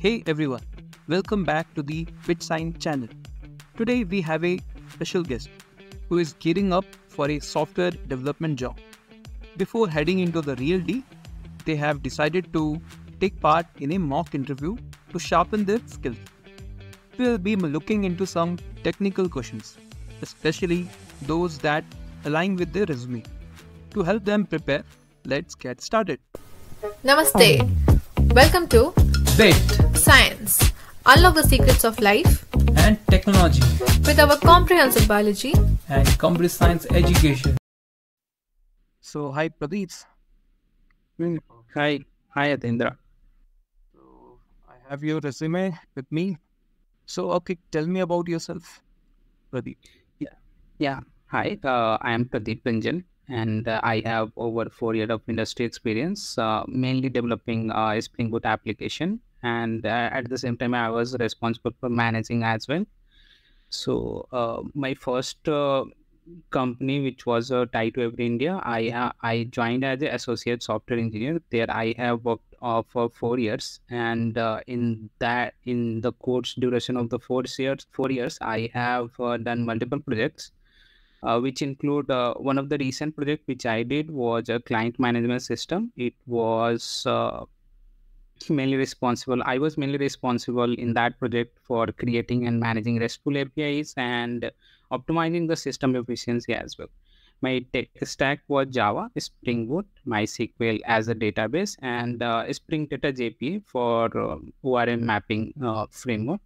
Hey everyone, welcome back to the Bit Science channel. Today we have a special guest who is gearing up for a software development job. Before heading into the real deal, they have decided to take part in a mock interview to sharpen their skills. We will be looking into some technical questions, especially those that align with their resume. To help them prepare, let's get started. Namaste. Welcome to Bit Science. Unlock the secrets of life and technology with our comprehensive biology. and computer science education. So, hi Pradeep. Hi, hi Atendra. So, I have your resume with me. So, okay, tell me about yourself, Pradeep. Yeah, yeah. hi. Uh, I am Pradeep Ranjan, and uh, I have over four years of industry experience, uh, mainly developing uh, Spring Boot application, and uh, at the same time, I was responsible for managing as well. So, uh, my first uh, company, which was uh, to Every India, I uh, I joined as an associate software engineer. There, I have worked uh, for four years, and uh, in that, in the course duration of the four years, four years, I have done multiple projects which include one of the recent project which I did was a client management system. It was mainly responsible. I was mainly responsible in that project for creating and managing RESTful APIs and optimizing the system efficiency as well. My tech stack was Java, Spring Boot, MySQL as a database, and uh, Spring Data JPA for um, ORM mapping uh, framework.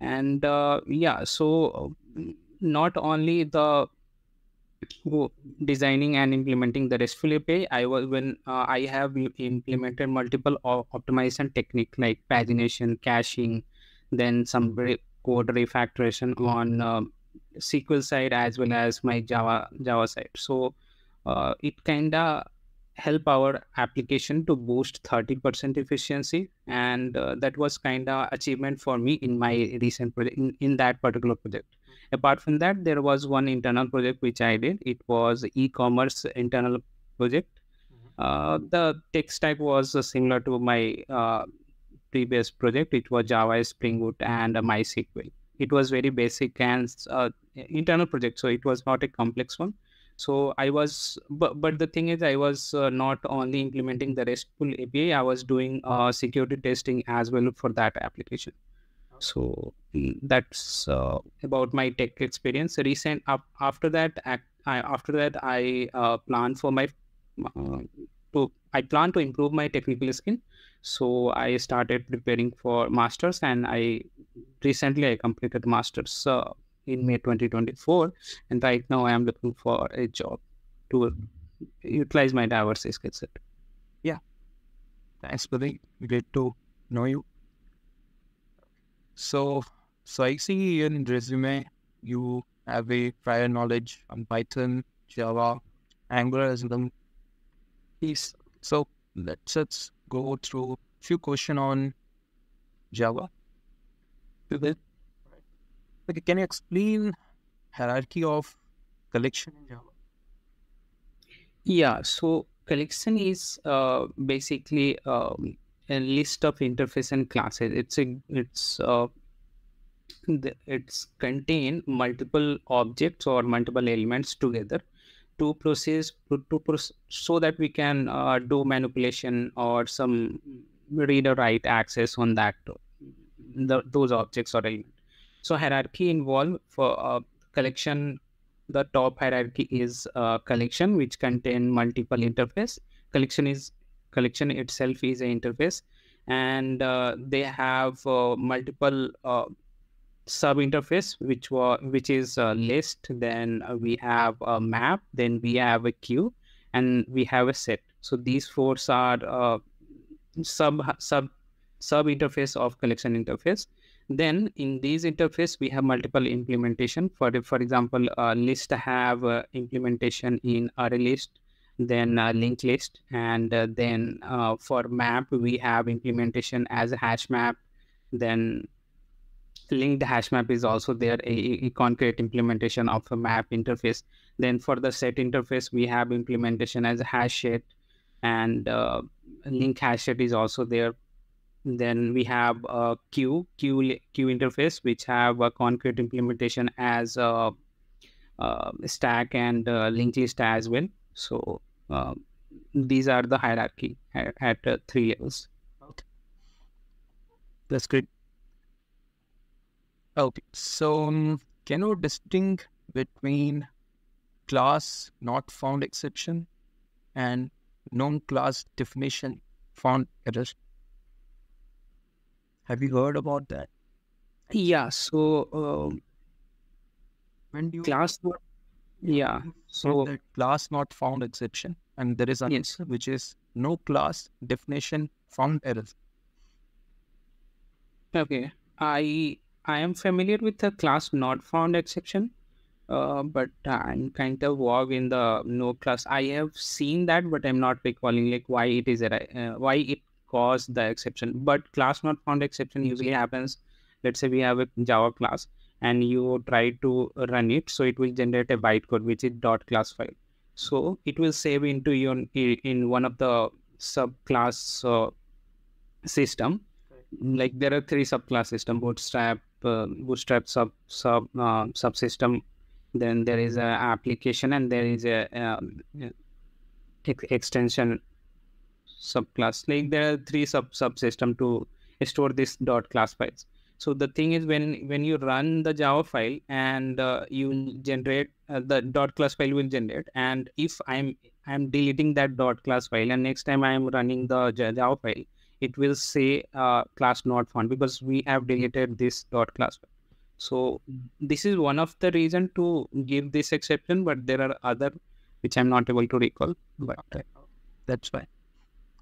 And uh, yeah, so uh, not only the designing and implementing the RESTful API, I was when uh, I have implemented multiple optimization technique like pagination, caching, then some re- code refactoration on um SQL side as well as my Java Java side. So uh, it kinda help our application to boost 30% efficiency and uh, that was kinda achievement for me in my recent project in, in that particular project apart from that there was one internal project which i did. It was e-commerce internal project. Uh, the tech stack was uh, similar to my uh, previous project. It was java spring boot and mysql. It was very basic and uh, internal project so it was not a complex one. So i was but, but the thing is i was uh, not only implementing the restful api i was doing uh, security testing as well for that application so mm, that's uh, about my tech experience. Recent up, after that ac- I, after that i uh, plan for my uh, to i plan to improve my technical skill. So i started preparing for masters and i recently i completed masters uh, in may 2024 and right now i am looking for a job to utilize my diverse skill set. Yeah, Thanks, Pradeep. Great to know you. So, so I see in resume you have a prior knowledge on Python, Java, Angular as well. Yes. So let's let's go through a few question on Java. Okay, can you explain hierarchy of collection in Java? Yeah, so collection is uh, basically um, a list of interface and classes. It's a it's uh, it's contain multiple objects or multiple elements together to process to, to so that we can uh, do manipulation or some read or write access on that the, those objects or elements. So hierarchy involved for uh, collection the top hierarchy is uh, collection which contain multiple interface collection is collection itself is an interface. And uh, they have uh, multiple uh, sub interface which was which is a list. Then uh, we have a map. Then we have a queue. And we have a set. So these four are uh, sub sub sub interface of collection interface. Then in these interface we have multiple implementation. For for example uh, list have uh, implementation in array list then uh, linked list and uh, then uh, for map we have implementation as a hash map. Then linked hash map is also there a, a- concrete implementation of a map interface. Then for the set interface we have implementation as a hash set and uh, link hash set is also there. Then we have a queue queue queue interface which have a concrete implementation as a, a stack and linked list as well. So uh, these are the hierarchy at, at uh, three levels That's great. Okay, so um, can you distinguish between class not found exception and non-class definition found error? Have you heard about that? yeah so um, When do you class not yeah. So that class not found exception. And there is another yes. which is no class definition found error. okay. I i am familiar with the class not found exception uh, but i'm kind of vague in the no class. I have seen that but i'm not recalling like why it is uh, why it caused the exception. But class not found exception usually happens. Let's say we have a java class and you try to run it so it will generate a bytecode which is dot class file. So it will save into your in one of the subclass uh, system. Like there are three subclass system bootstrap uh, bootstrap sub sub uh, subsystem. Then there is a application and there is a um, ex- extension subclass. Like there are three sub subsystem to store this dot class files so the thing is when when you run the java file and uh, you generate uh, the dot class file will generate and if i'm i'm deleting that dot class file and next time i'm running the java file it will say uh, class not found because we have deleted this dot class file. so this is one of the reason to give this exception but there are other which i'm not able to recall but Okay, that's fine.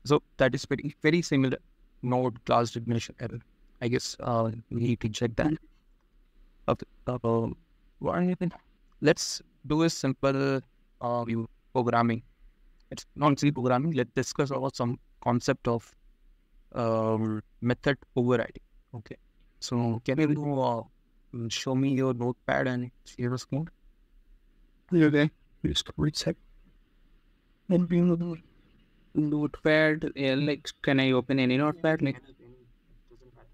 So that is very very similar node class definition error. I guess uh, we need to check that. Uh. Let's do a simple uh, programming. It's not C programming. Let's discuss about some concept of um, method overriding. Okay. So can you uh, show me your notepad and a screen? okay Just reset. notepad uh, like can i open any notepad like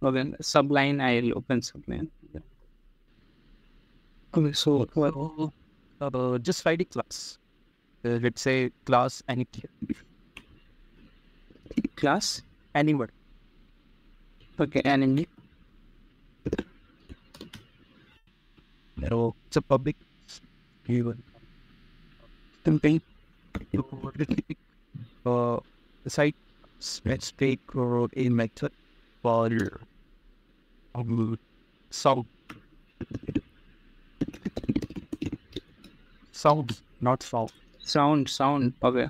okay Sublime i'll open Sublime okay so So, uh, just write a class. Uh, let's say class any class anywhere. okay and So it's a public. Will something. Uh, site. Let's take a method for sound. Sound, not sound. sound sound okay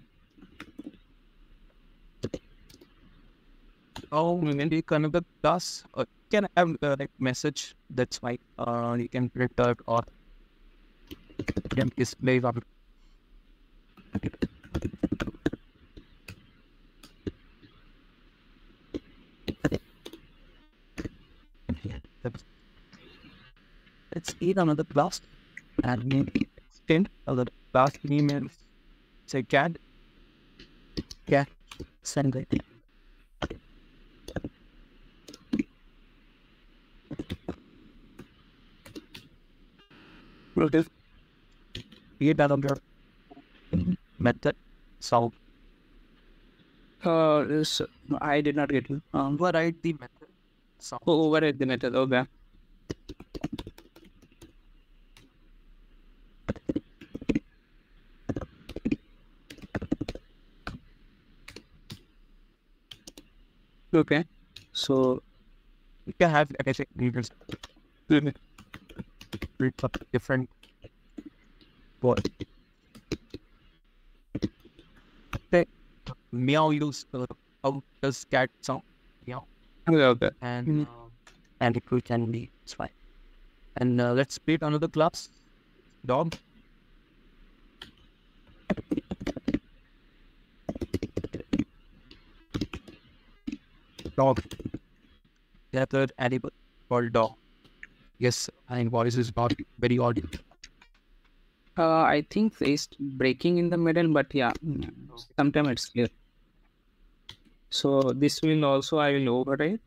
Oh, we can take another class. Uh, can I have uh, like message? That's fine. Uh, you can print out or you can display. That's- Let's eat another class and maybe extend another name and say cat. Cat. Send it. will create another method. So uh this, i did not get you um override the method. So oh, override the method okay okay so you can have like I say leaders read some different what okay. meow use uh, how does cat sound meow okay and Mhm. uh, and it can be it's fine. And uh, let's create another class dog. Dog. Another animal called dog. Yes, I think voice is not very audible. uh i think it's breaking in the middle but yeah sometimes it's clear So this will also I will override.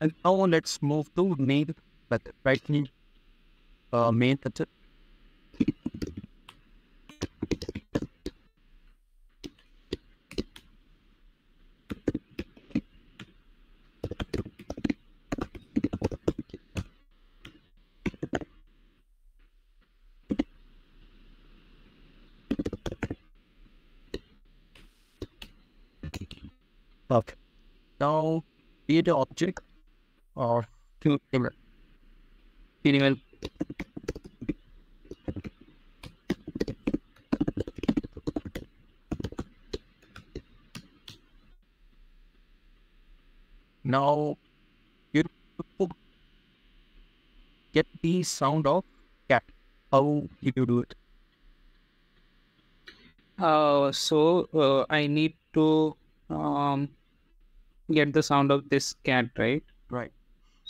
And now let's move to main method, right? Uh, main method. Okay. Now create an object or two animal. Animal. Now you get the sound of cat. How did you do it? Uh, so uh, I need to um, get the sound of this cat, right? Right.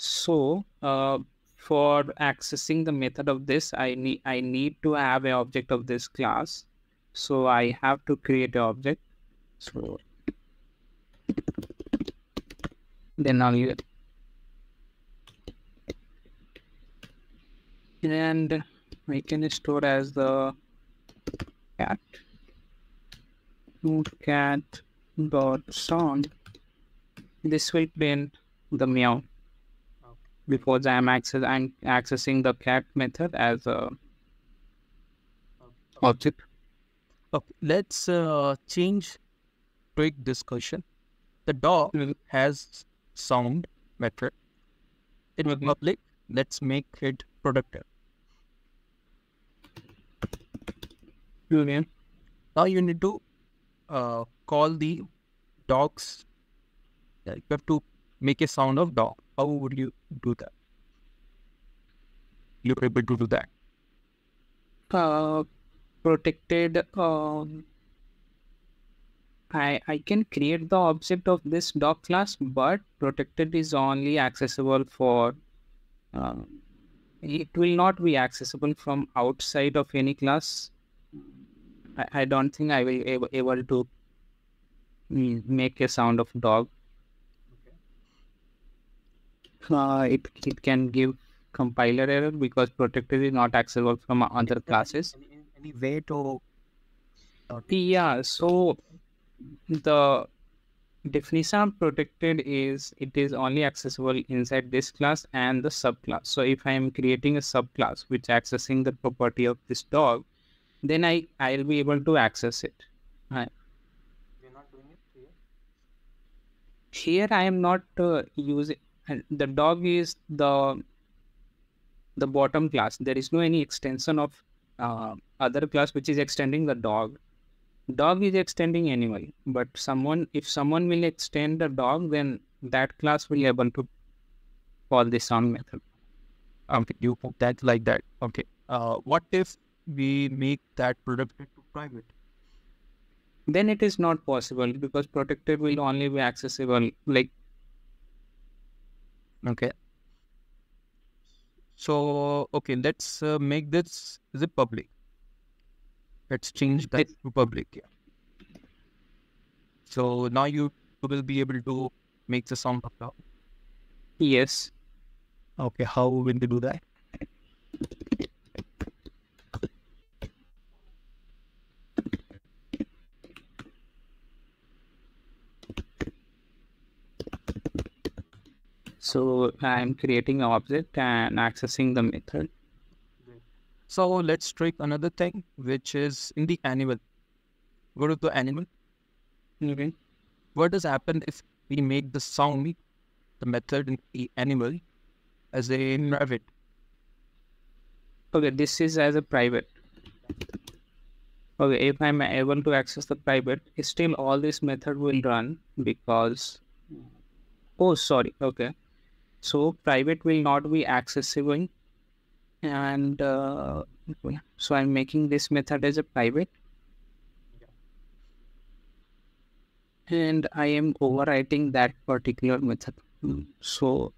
So uh, for accessing the method of this, I need I need to have an object of this class. So I have to create an object. So then I'll use and we can store as the cat cat dot sound this will print the meow because I am access I'm accessing the cat method as a object. Okay. Let's uh, change quick discussion. The dog Mhm. has sound method. In Mhm. public, let's make it productive. Okay. Now you need to uh, call the dogs. You have to make a sound of dog. How would you do that? You're able to do that. Uh, protected. Um, I I can create the object of this dog class, but protected is only accessible for. Uh, it will not be accessible from outside of any class. I, I don't think I will able, able to mm, make a sound of dog. Uh, it it can give compiler error because protected is not accessible from other classes. Any, any way to Yeah, so the definition of protected is it is only accessible inside this class and the subclass. So if I am creating a subclass which accessing the property of this dog, then I I'll be able to access it. I, not doing it here. here I am not uh, using and the dog is the the bottom class. There is no any extension of uh, other class which is extending the dog. Dog is extending animal, but someone if someone will extend the dog, then that class will able to call the sound method. Okay, you put that like that. Okay. Uh, what if we make that protected to private? Then it is not possible because protected will only be accessible like Okay. So okay, let's uh, make this is it public. Let's change that to public. Yeah. So now you will be able to make the sound of yes. Okay, how will they do that? So I am creating an object and accessing the method. So let's try another thing, which is in the animal. Go to the animal. Okay. What does happen if we make the sound, the method in the animal, as a private? Okay, this is as a private. Okay, if I'm able to access the private, still all this method will run because. Oh, sorry. Okay, so private will not be accessible and uh, so I'm making this method as a private and I am overwriting that particular method. So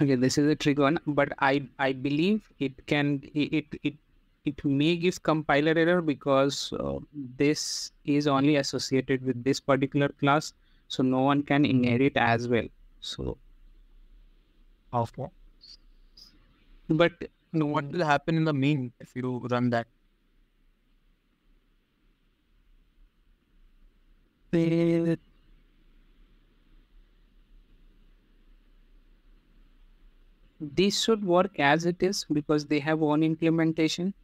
okay, this is a trick one, but I I believe it can it it it may give compiler error because uh, this is only associated with this particular class, so no one can inherit as well. So Okay. but No, what hmm. will happen in the main if you run that? they this should work as it is because they have one implementation.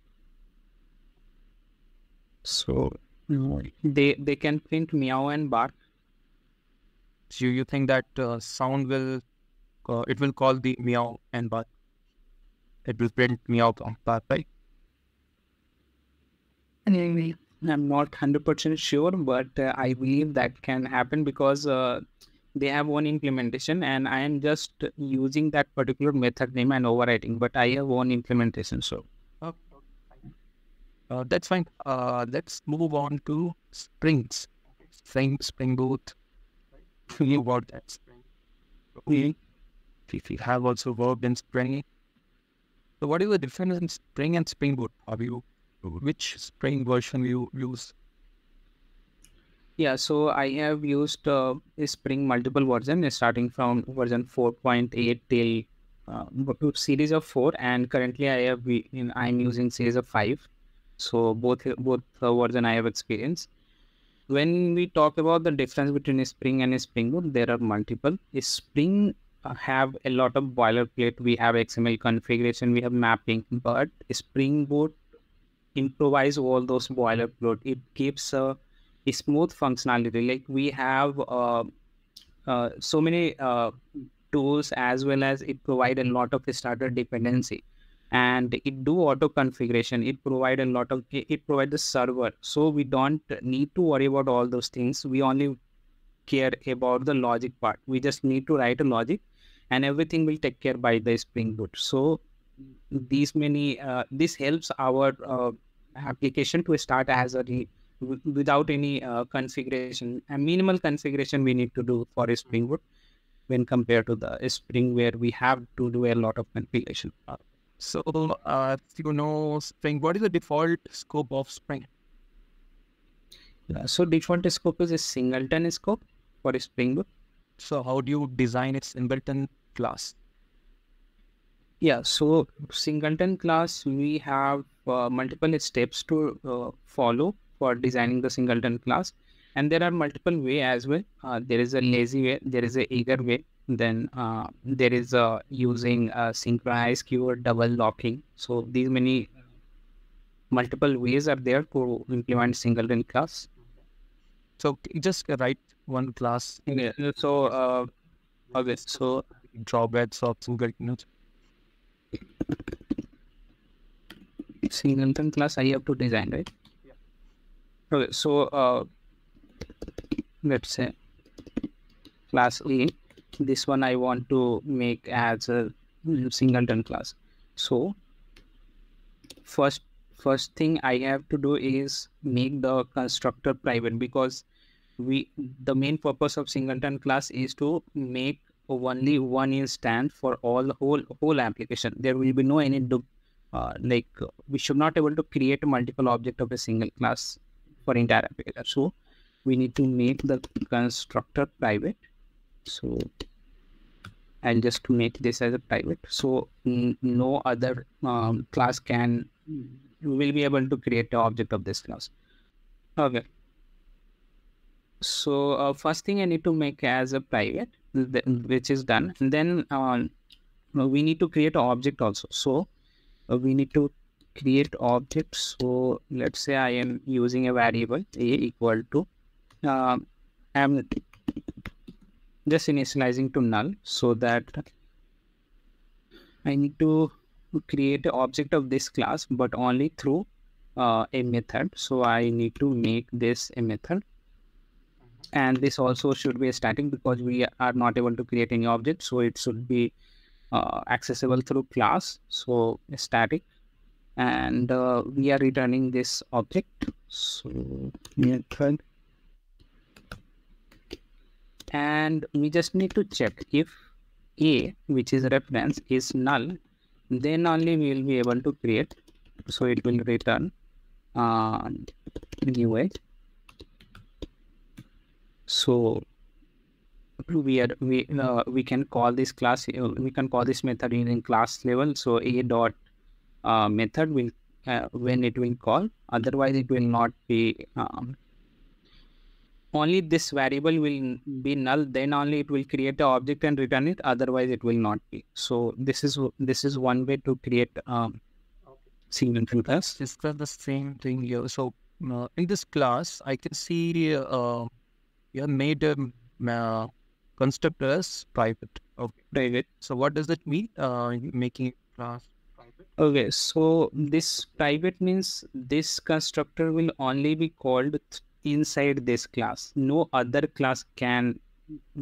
So hmm. they they can print meow and bark So you think that uh, sound will, uh, it will call the meow and bark. It will print meow and bark, right? i'm not 100% sure but uh, i believe that can happen because uh, they have one implementation and i am just using that particular method name and overwriting but i have one implementation so Uh, that's fine. Uh, let's move on to springs. Spring, Spring Boot. About that spring. We, we have also worked in Spring. So what is the difference in Spring and Spring Boot? Have you, which Spring version you use? Yeah, so I have used uh, Spring multiple version, uh, starting from version 4.8 till uh, series of 4, and currently I have I'm using series of 5. So both both uh, version I have experience. When we talk about the difference between a Spring and a Spring Boot, there are multiple. A Spring uh, have a lot of boilerplate. We have XML configuration, we have mapping, but Spring Boot improvise all those boilerplate. It gives a a smooth functionality like we have uh, uh, so many uh, tools as well as it provide a lot of starter dependency and it do auto configuration. It provide a lot of it provide the server. So we don't need to worry about all those things. We only care about the logic part. We just need to write a logic and everything will take care by the spring boot. So these many uh, this helps our uh, application to start as a without any uh, configuration. A minimal configuration we need to do for a spring boot when compared to the spring where we have to do a lot of configuration So, uh, if you know Spring, what is the default scope of Spring? Uh, so default scope is a singleton scope for a spring boot So, how do you design its singleton class? yeah so singleton class we have uh, multiple steps to uh, follow for designing the singleton class and there are multiple way as well uh, there is a lazy way there is a eager way then uh, there is uh, using uh, synchronized keyword double locking. So these many multiple ways are there to implement singleton class. So, just write one class, Yeah, so uh, okay so drawbacks of singleton. singleton class. I have to design, right? Okay, so uh, let's say class A, this one I want to make as a singleton class. So first first thing I have to do is make the constructor private because we the main purpose of singleton class is to make only one instance for all the whole whole application. There will be no any du- uh, like uh, we should not able to create multiple object of a single class for entire application. So we need to make the constructor private. So I'll just make this as a private. So no other um, class can will be able to create the object of this class. Okay. So uh, first thing I need to make as a private, which is done. And then uh, we need to create an object also. So uh, we need to create objects. So let's say I am using a variable a equal to uh, I'm just initializing to null so that I need to create an object of this class, but only through uh, a method. So I need to make this a method. And this also should be a static because we are not able to create any object. So it should be uh, accessible through class so static and uh, we are returning this object so method and we just need to check if a which is reference is null. Then only we will be able to create. So it will return uh, new it so we are we uh, we can call this class uh, we can call this method in class level. So a dot uh, method will uh, when it will call. Otherwise it will not be um, only this variable will be null then only it will create the object and return it otherwise it will not be so this is this is one way to create um single class It's the same thing here. So uh, in this class, I can see uh, you have made a uh, constructor as private. Okay. private So what does that mean? Uh, making class private. okay so this private means this constructor will only be called inside this class no other class can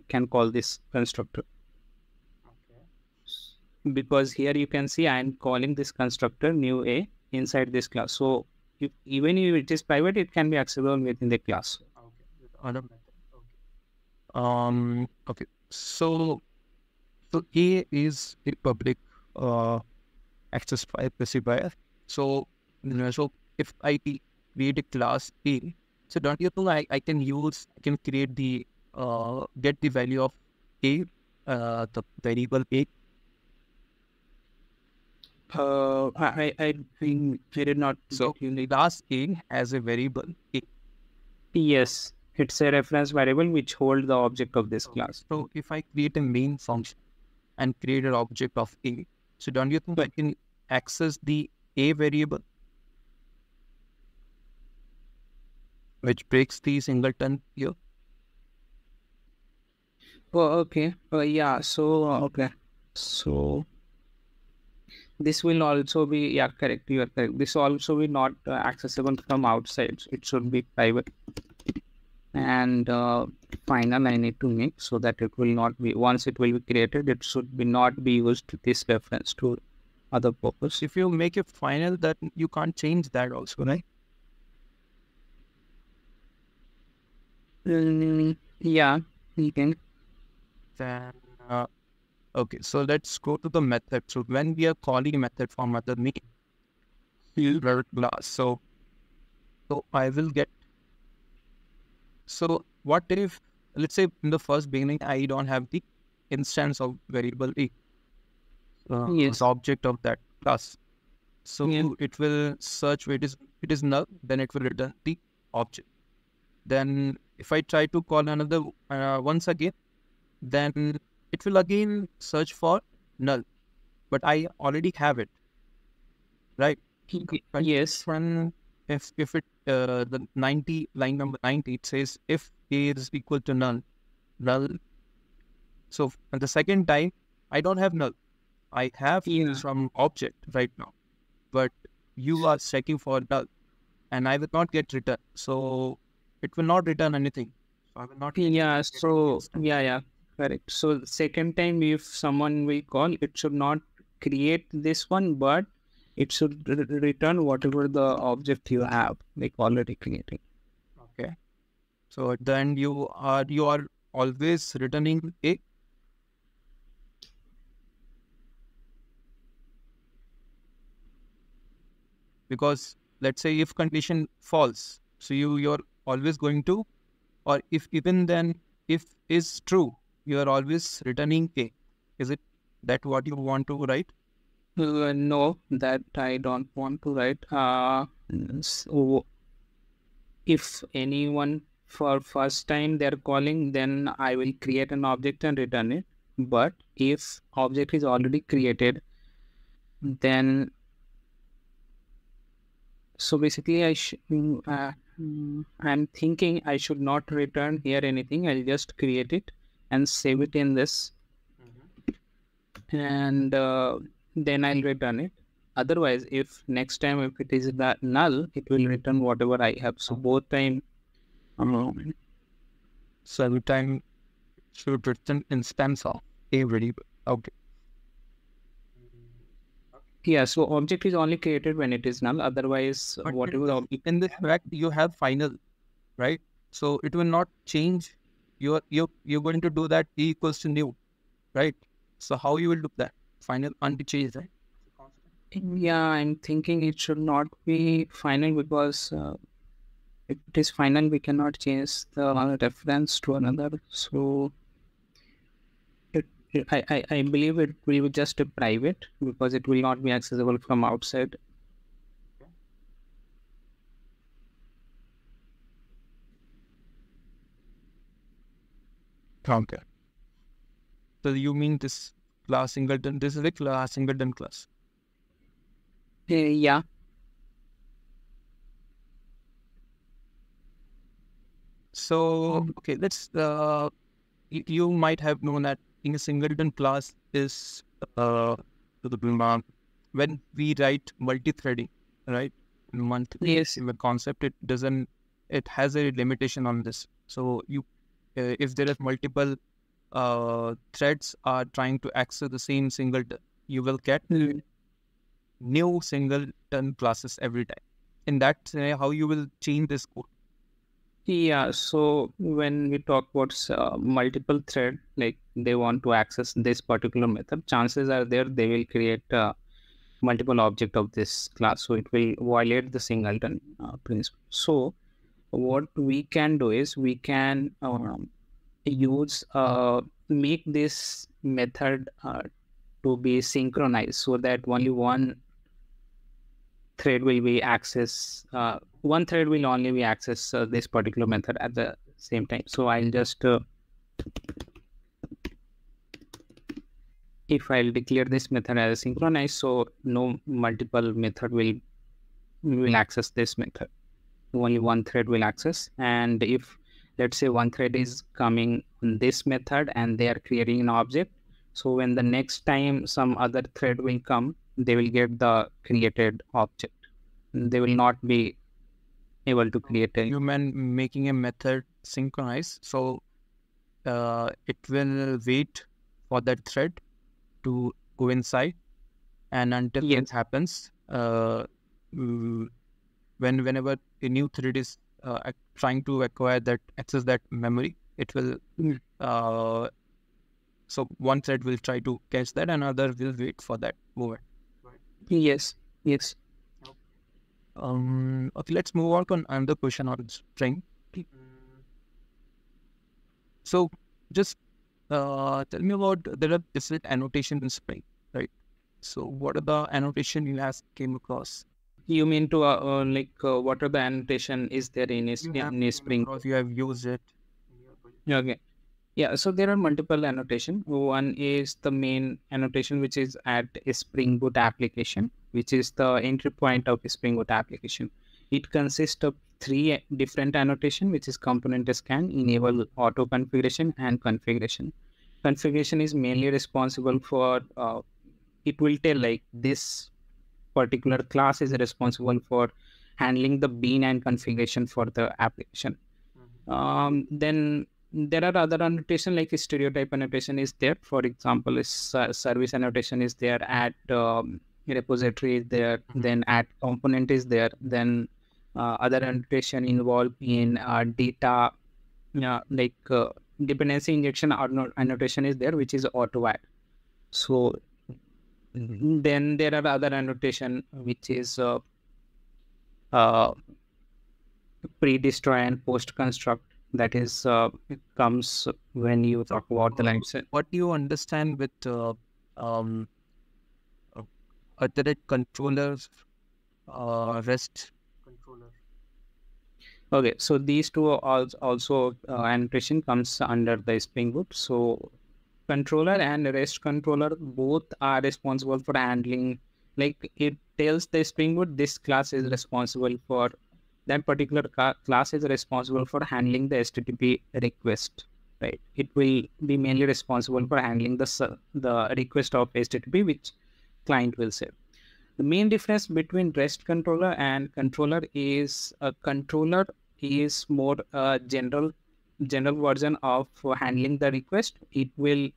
can call this constructor because here you can see I'm calling this constructor new a inside this class. So if, even if it is private, it can be accessible within the class. Okay. With other method. Okay. Um. Okay. So, so A is a public uh access file specifier. So, you know, so if I create a class A, so don't you think I, I can use I can create the uh get the value of A, uh the variable A. Uh, I I I, think I did not. So get you the- class A as a variable A. yes, it's a reference variable which hold the object of this class. So if I create a main function and create an object of A, so don't you think I can access the A variable? Which breaks the singleton here. Oh, okay. Uh, yeah. So uh, okay. So this will also be yeah correct. You are correct. This also be not uh, accessible from outside. It should be private. And uh, final I need to make so that it will not be once it will be created. It should be not be used to this reference to other purpose. If you make it final, that you can't change that also, right? Mm, yeah, you can. Then uh, okay, so let's go to the method. So when we are calling method from other name, field class. So so I will get. So what if let's say in the first beginning I don't have the instance of variable a, uh, Yes. object of that class. So it will search where it is it is null, then it will return the object. Then if I try to call another uh, once again, then it will again search for null, but I already have it, right? But Yes. When if if it uh, the ninety line number ninety it says if a is equal to null, null. So f- the second time I don't have null, I have Yeah. some object right now, but you are checking for null, and I will not get return. So it will not return anything. So I will not. Yeah, so yeah, yeah, correct. So the second time if someone will call, it should not create this one, but it should re- re- return whatever the object you have, like already created. Okay. So at the end you are you are always returning a because let's say if condition false, so you you're always going to or if even then if is true, you are always returning a. Is it that what you want to write? Uh, no, that I don't want to write. Uh, so if anyone for first time they're calling, then I will create an object and return it. But if object is already created, then so basically I sh- mm, uh, mm, I'm thinking I should not return here anything. I'll just create it and save it in this and uh, then I'll return it. Otherwise, if next time if it is that null, it will return whatever I have. So both time, um, So every time should return instance of a variable. Okay. Yeah, so object is only created when it is null. Otherwise, But whatever the object in this fact you have final, right? So it will not change. You're you're you're going to do that e equals to new, right? So how you will do that? Final until change, right? Yeah, I'm thinking it should not be final because uh, if it is final, we cannot change the reference to another. So I, I, I believe it will be just a private because it will not be accessible from outside. Okay. So you mean this class singleton? This is a class singleton class. Uh, yeah, So okay, let's. Uh, y- you might have known that in a singleton class is uh, to the when we write multi-threading, right? One Yes. in the concept, it doesn't. It has a limitation on this. So you, uh, if there is multiple uh, threads are trying to access the same singleton, you will get Mm. new singleton classes every time. In that scenario, how you will change this code? Yeah, so when we talk about uh, multiple thread, like they want to access this particular method, chances are there they will create uh, multiple object of this class. So it will violate the singleton uh, principle. So what we can do is we can um, use uh, make this method uh, to be synchronized so that only one thread will be access uh, one thread will only be access uh, this particular method at the same time. So i'll just uh, if i'll declare this method as synchronized so no multiple method will will access this method. Only one thread will access. And if let's say one thread is coming on this method and they are creating an object so when the next time some other thread will come they will get the created object. They will not be able to create a you meant making a method synchronize so uh, it will wait for that thread to go inside and until Yes. it happens uh, when whenever a new thread is uh, trying to acquire that access that memory it will Mm. uh, so one thread will try to catch that another will wait for that movement yes yes Um, okay, let's move on to another question on Spring. So, just uh, tell me about there are different annotations in Spring, right? So, what are the annotation you have came across? you mean to uh, uh, like uh, what are the annotation is there in a, You in a spring across, you have used it. Okay. Yeah, so there are multiple annotation. One is the main annotation, which is at a Spring Boot application, which is the entry point of Spring Boot application. It consists of three different annotation, which is component scan, enable auto configuration, and configuration. Configuration is mainly responsible for uh, it will tell like this particular class is responsible for handling the bean and configuration for the application. Um, then there are other annotation like stereotype annotation is there. For example, is uh, service annotation is there. At um, repository is there. Then add component is there. Then uh, other annotation involved in uh, data, yeah, like uh, dependency injection or not annotation is there, which is Autowired. So then there are other annotation which is uh, uh, pre-destroy and post-construct that is uh, it comes when you talk about the lines What do you understand with uh, um, alternate controllers, uh, REST. Controller? okay so these two are also uh, annotation comes under the spring boot. So controller and rest controller both are responsible for handling like it tells the spring boot this class is responsible for that particular ca- class is responsible for handling the http request right? It will be mainly responsible for handling the the request of http which client will save the main difference between rest controller and controller is a controller is more uh, general general version of handling the request it will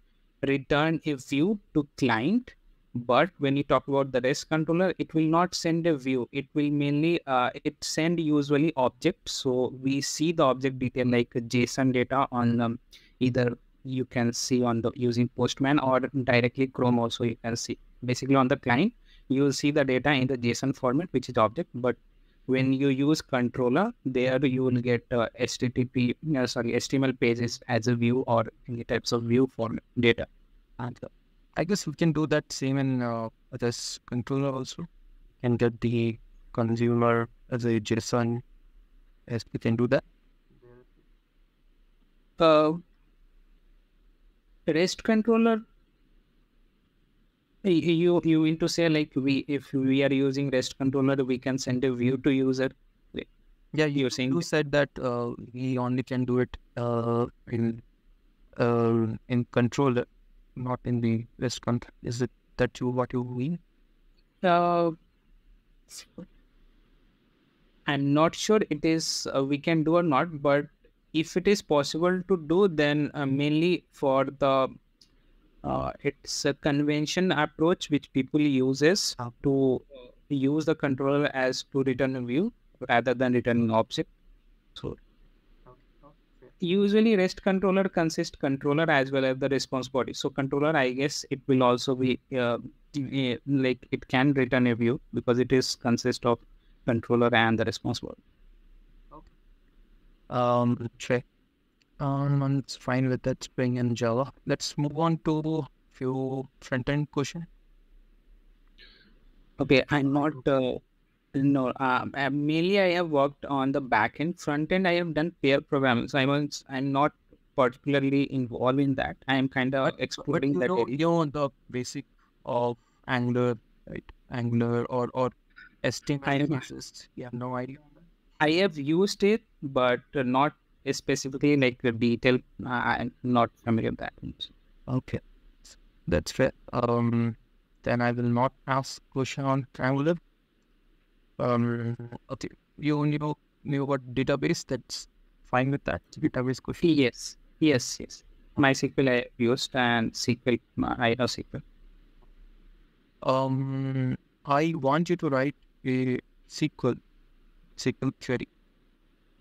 return a view to client But when you talk about the REST controller, it will not send a view. It will mainly uh, it send usually objects. So we see the object detail like JSON data on um, either you can see on the using Postman or directly Chrome also you can see. Basically on the client, you will see the data in the JSON format, which is object. But when you use controller, there you will get uh, HTTP, uh, sorry, HTML pages as a view or any types of view format data. And uh, I guess we can do that same in uh, this controller also. Can get the consumer as a JSON. Yes, we can do that. Uh, REST controller. You you mean to say like we if we are using REST controller, we can send a view to user. Yeah, you, You're saying you said that uh, we only can do it uh, in uh, in controller, not in the REST control. Is it that you what you mean? Uh, I'm not sure it is uh, we can do or not, but if it is possible to do, then uh, mainly for the uh, it's a convention approach which people uses Ah. to use the controller as to return a view rather than returning object. So usually REST controller consists controller as well as the response body. So controller, I guess it will also be uh, eh, like it can return a view because it is consist of controller and the response body. Um, check. Um, it's fine with that Spring and Java. Let's move on to few front end question. Okay, I'm not. Uh, no, uh, uh, mainly I have worked on the back end. Front end, I have done pair programming. So I was, I'm not particularly involved in that. I am kind of But exploring you that know, area. you know the basic of Angular, right? Angular or or I HTML know. have no idea. I have used it, but uh, not specifically like the detail. Uh, I'm not familiar with that. Okay, that's fair. Um, then I will not ask question on Angular. Um, okay, you knew knew about database. That's fine with that database question. Yes, yes, yes. MySQL I used and SQL, I know SQL. Um, I want you to write a SQL SQL query.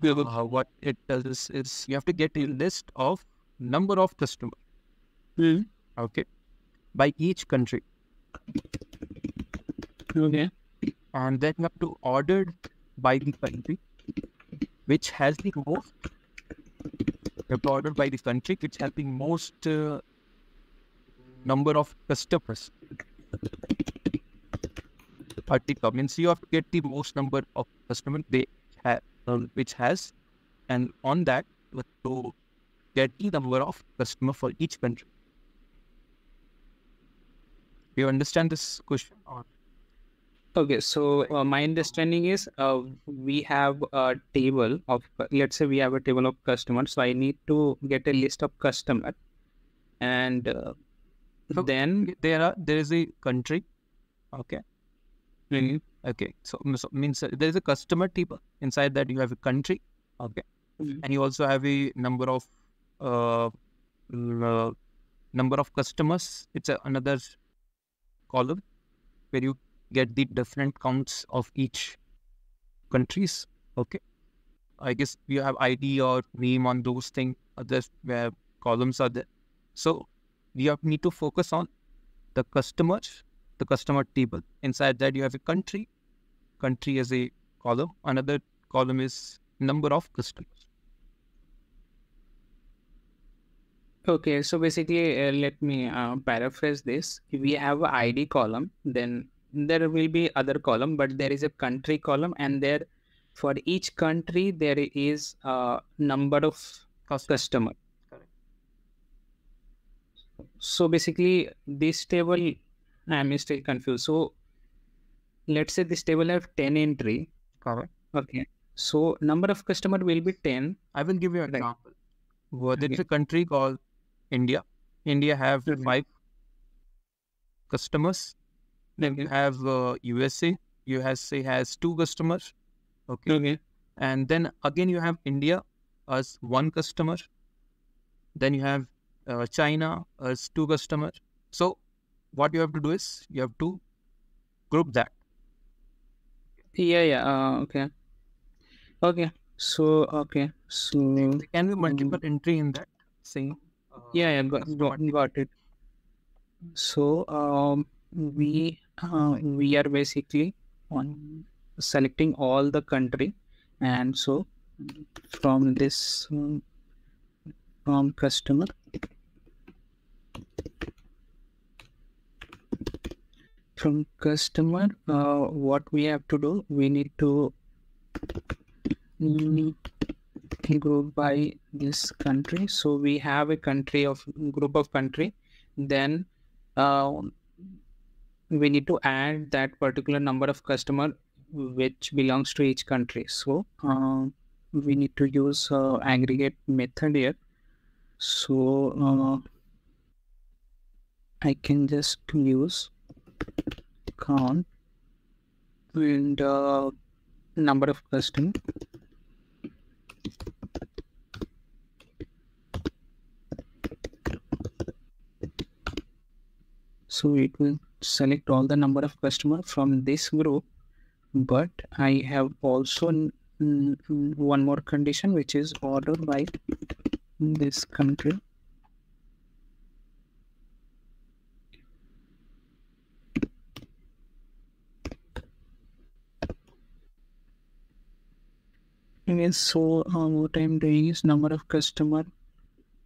Uh, what it does is, is you have to get a list of number of customers. Okay, by each country, Okay. and then you have to order by the country which has the most. You have to order by the country which has the most uh, number of customers. Article means you have to get the most number of customers they have, which has, and on that to get the number of customer for each country. You understand this question? Or Okay, so uh, my understanding is uh, we have a table of, let's say we have a table of customers. So I need to get a list of customer, and uh, So, then there are there is a country, okay, Mhm. Okay. So, m- so means uh, there is a customer table inside that you have a country, okay, Mhm. and you also have a number of uh, uh, number of customers. It's a, another column where you get the different counts of each countries. Okay, I guess you have ID or name on those things. Others where columns are there. So you have, need to focus on the customers, the customer table. Inside that, you have a country. Country as a column. Another column is number of customers. Okay, so basically, uh, let me uh, paraphrase this. If we have a ID column, then there will be other column, but there is a country column, and there for each country there is a number of customer. Correct. So basically, this table, I'm still confused. So let's say this table have ten entry. Correct. Okay. So number of customer will be ten. I will give you an example. Well, There is Okay. a country called India. India have Mhm. five customers. Then you have uh, USA. USA has two customers. Okay. Okay. And then again you have India as one customer. Then you have uh, China as two customers. So what you have to do is you have to group that. Yeah, yeah. Uh, okay. Okay. So, okay. So, There can be multiple entry in that same. uh, yeah, yeah. Got, got, got it. So, um, we uh, we are basically on selecting all the country, and so from this um, from customer from customer uh, what we have to do we need to go by this country. So we have a country of group of country. Then uh, we need to add that particular number of customer which belongs to each country. So uh, we need to use uh, aggregate method here. So uh, i can just use count and uh, number of customer so it will select all the number of customer from this group but i have also one more condition which is order by this country Yes, so uh, what I'm doing is number of customer.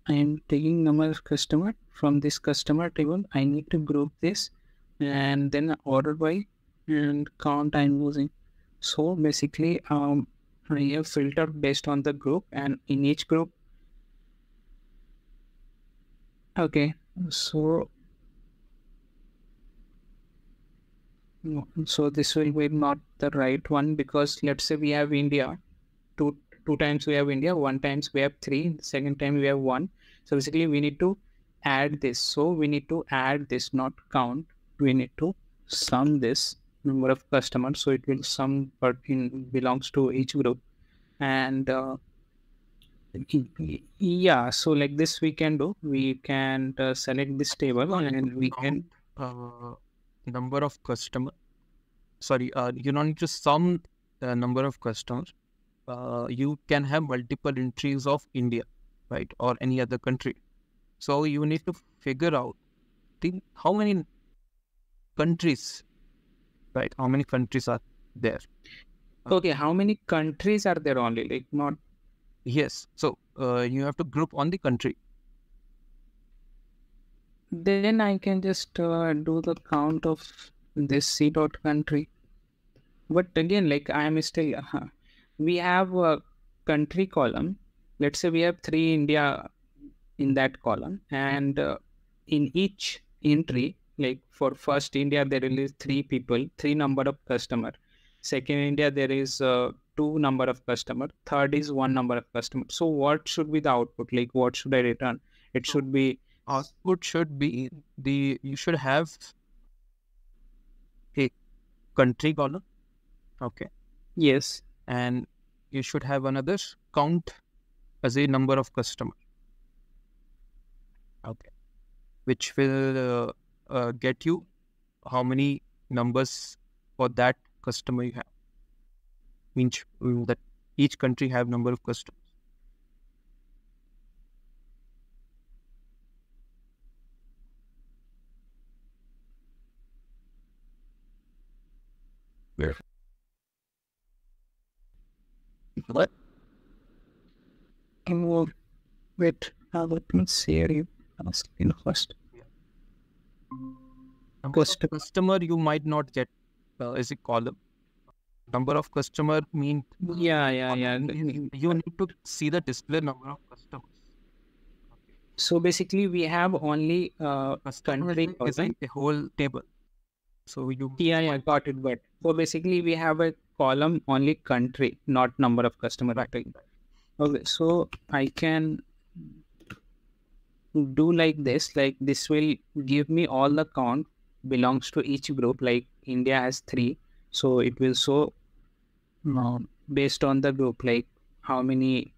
I am taking number of customer from this customer table. I need to group this and then order by and count I'm using. So basically, um, I have filtered based on the group and in each group. Okay, so so this will be not the right one because let's say we have India two two times we have India, one times we have three, second time we have one. So basically we need to add this. So we need to add this, not count. We need to sum this number of customers. So it will sum but in belongs to each group. And uh, yeah, so like this we can do. We can uh, select this table and we can uh, number of customer. Sorry, uh, you don't need to sum the number of customers. Uh, you can have multiple entries of India, right, or any other country. So you need to figure out the how many countries, right? How many countries are there? okay. How many countries are there only? Like not Yes. So uh, you have to group on the country. then I can just uh, do the count of this C dot country. But again, like I am still, uh, we have a country column. Let's say we have three India in that column, and uh, in each entry, like for first India, there is three people, three number of customer. Second India, there is uh, two number of customer. Third is one number of customer. So what should be the output? Like what should I return? It should be output should be the you should have a country column okay yes. And you should have another count as a number of customer. Okay. Which will uh, uh, get you how many numbers for that customer you have. Means mm, that each country have number of customers What? Well, wait, uh, let me see you ask in first. number of Customer. customer you might not get uh, as a column number of customer mean Yeah, yeah, yeah. you need to see the display number of customers So basically, we have only uh, customer country. is a whole table so you Yeah, yeah, got it. But so basically, we have a column only country, not number of customer. Right. Okay, so I can do like this. Like this will give me all the count belongs to each group. Like India has three, so it will show uh, based on the group, like how many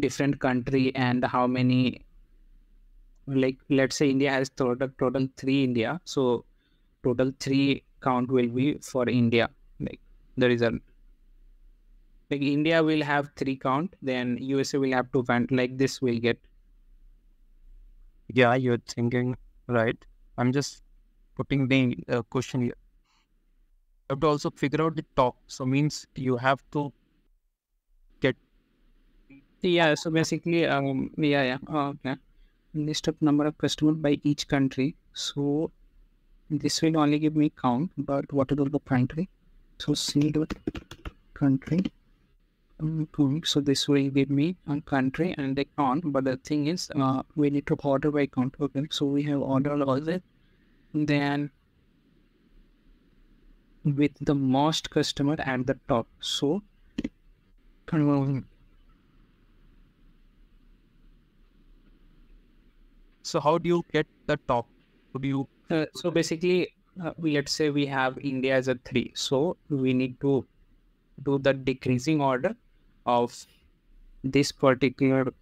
different country and how many like let's say India has total total three India, so total three count will be for India. The result. Like India will have three count, then USA will have two count. Like this will get. Yeah, you're thinking right. I'm just putting the uh, question here. You have to also figure out the top. So means you have to get. Yeah. So basically, um, yeah, yeah. Uh, okay. List of number of customers by each country. So this will only give me count, but what is the country? So single country. Um, So this will give me a country and the count, but the thing is, uh, we need to order by count. Okay, so we have ordered all that. Then with the most customer at the top. So So how do you get the top? Do you? Uh, so basically, uh, let's say we have India as a three. So we need to do the decreasing order of this particular.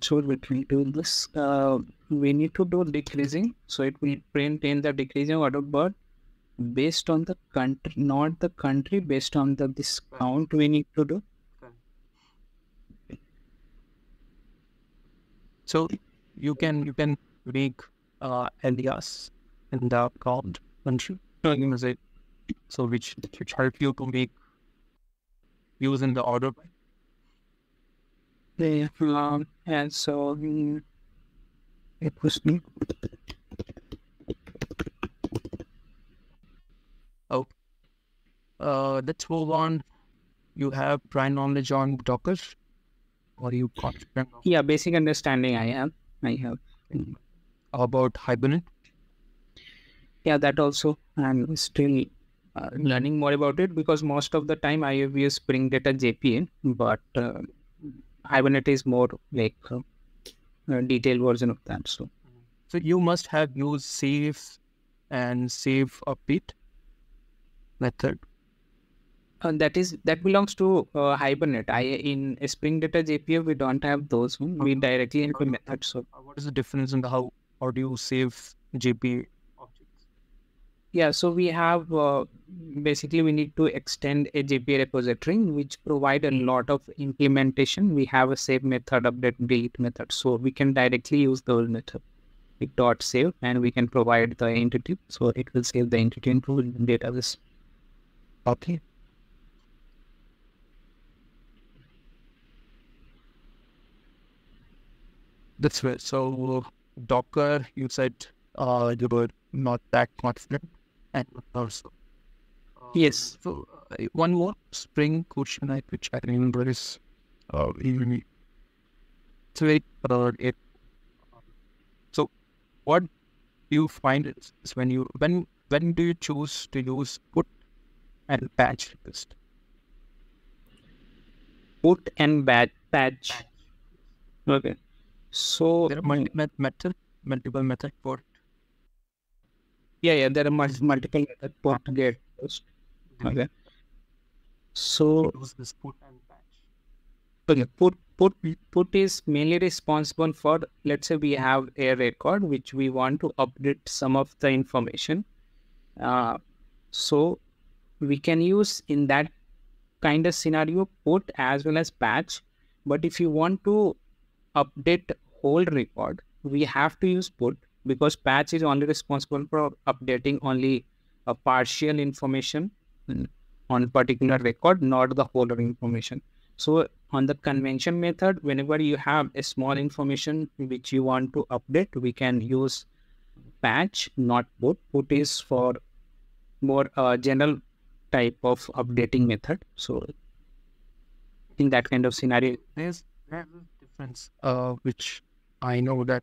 So we will do this. Uh, we need to do decreasing. So it will print in the decreasing order, but based on the country, not the country, based on the discount we need to do. So you can you can make uh, in the count country. So which which help you to make use in the order. Yeah, um, and so mm, it was me. Oh, uh, let's move on. You have prior knowledge on Docker, or you confident Yeah, basic understanding I have. I have. about Hibernate? Yeah, that also. I'm still uh, learning more about it because most of the time I have used Spring Data JPA, but uh, Hibernate is more like uh, a detailed version of that. So, So you must have used save and save update method. and that is that belongs to uh, Hibernate. I in Spring Data JPA we don't have those. We directly a method. So Uh, What is the difference in the how how do you save JPA objects? Yeah, so we have uh, basically we need to extend a JPA repository which provide a lot of implementation. We have a save method, update, delete method, so we can directly use those method. Like dot save, and we can provide the entity, so it will save the entity into the database. Okay. That's right. So Docker, you said uh, you were not that confident, and also Yes. So uh, one more Spring question I which I remember is uh, even so it, uh, it so what do you find is is when you when when do you choose to use put and patch list? Put and batch patch. Okay. So There are multiple met- method multiple method for yeah, yeah, there are mul- multiple method put get. Okay. So this put and patch. Okay, put put put is mainly responsible for let's say we have a record which we want to update some of the information. Uh, so we can use in that kind of scenario put as well as patch. But if you want to update whole record, we have to use put because patch is only responsible for updating only a partial information on particular record, not the whole information. So on the convention method, whenever you have a small information which you want to update, we can use patch, not put. Put is for more uh, general type of updating method. So in that kind of scenario, There's difference uh which I know that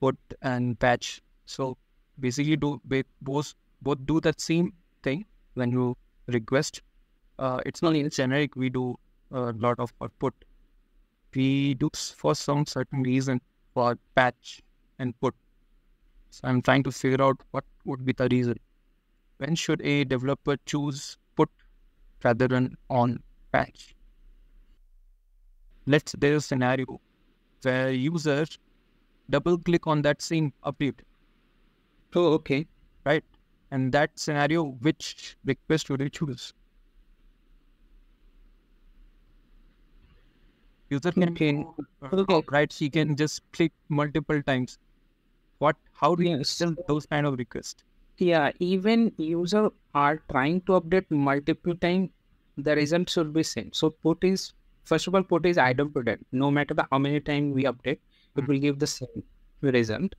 put and patch. So basically do both both do that same thing when you request. Uh it's not in generic we do a lot of output. We do for some certain reason for patch and put. So I'm trying to figure out what would be the reason. When should a developer choose put rather than on patch? let's there's a scenario where user double click on that same update, Oh, okay. right? And that scenario, which request would you choose? User can Okay. uh, Okay. right? She can just click multiple times. What? How do you Yes. those kind of requests? Yeah, even user are trying to update multiple times, the result should be same. So put is first of all put is idempotent. No matter the, how many time we update, it will give the same result.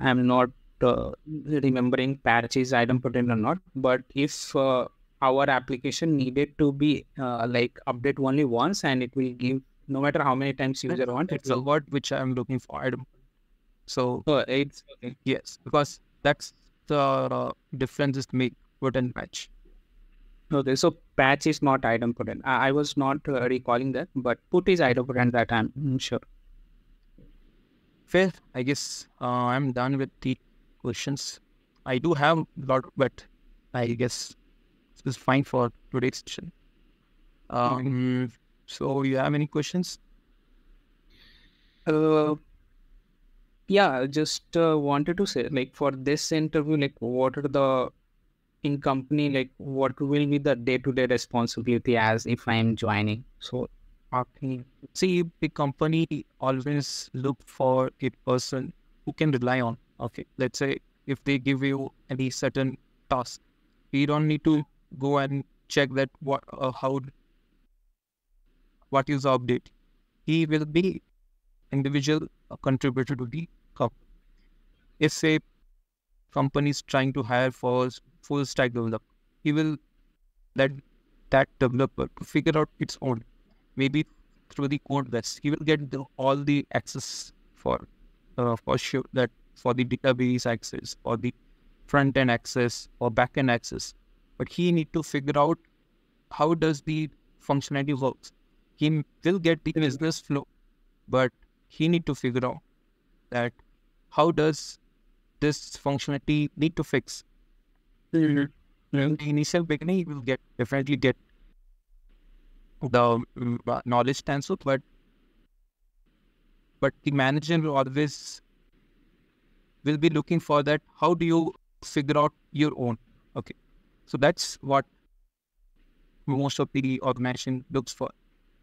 I'm not uh, remembering patch is idempotent or not, but if uh, our application needed to be uh, like update only once and it will give no matter how many times user want, It's a word which I'm looking for. I don't. So So it's okay. yes, because that's the uh, difference is make put and patch. Okay, so patch is not item idempotent. I, I was not uh, recalling that, but put is idempotent that I'm sure. Fair. I guess uh, I'm done with the questions. I do have a lot, but I guess this is fine for today's session. Um, so you have any questions? Uh, yeah, just uh, wanted to say, like, for this interview, like, what are the in company, like, what will be the day-to-day responsibility as if I am joining? So, Okay. See, the company always look for a person who can rely on. Okay. Let's say if they give you any certain task, you don't need to go and check that what uh, how what is the update. He will be individual contributor to the company. If a company is trying to hire for full stack developer, he will let that developer figure out its own maybe through the code base. He will get the, all the access for uh, for sure that for the database access or the front end access or back end access. But he need to figure out how does the functionality works. He will get the business flow, but he need to figure out that how does this functionality need to fix. In the initial beginning, he will get definitely get the mm, uh, knowledge transfer, but but the manager will always will be looking for that. How do you figure out your own? Okay, so that's what most of the organization looks for.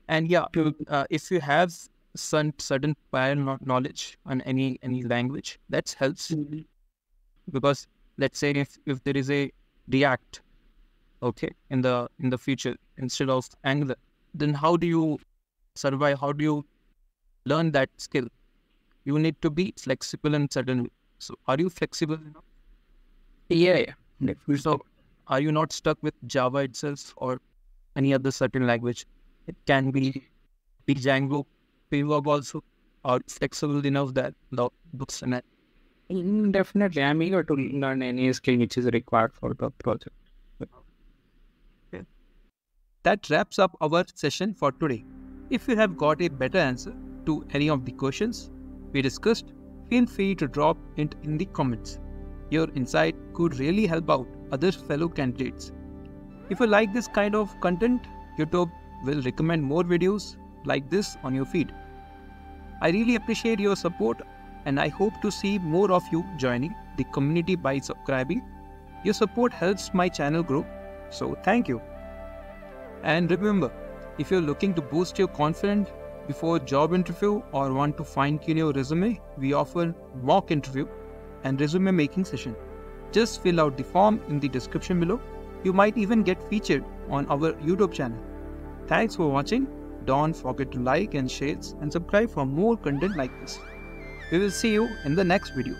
And yeah, uh, if you have some certain prior knowledge on any any language, that helps because let's say if if there is a React, okay, in the in the future instead of Angular, then how do you survive? How do you learn that skill? You need to be flexible in certain way. So are you flexible enough? Yeah, yeah. definitely. So are you not stuck with Java itself or any other certain language? It can be be Django, Pivog also, or flexible enough that the books and that. Mm, Definitely, I'm eager to learn any skill which is required for the project. That wraps up our session for today. If you have got a better answer to any of the questions we discussed, feel free to drop it in the comments. Your insight could really help out other fellow candidates. If you like this kind of content, YouTube will recommend more videos like this on your feed. I really appreciate your support and I hope to see more of you joining the community by subscribing. Your support helps my channel grow, so thank you. And remember, if you're looking to boost your confidence before job interview or want to fine tune your resume, we offer mock interview and resume making session. Just fill out the form in the description below. You might even get featured on our YouTube channel. Thanks for watching. Don't forget to like and share and subscribe for more content like this. We will see you in the next video.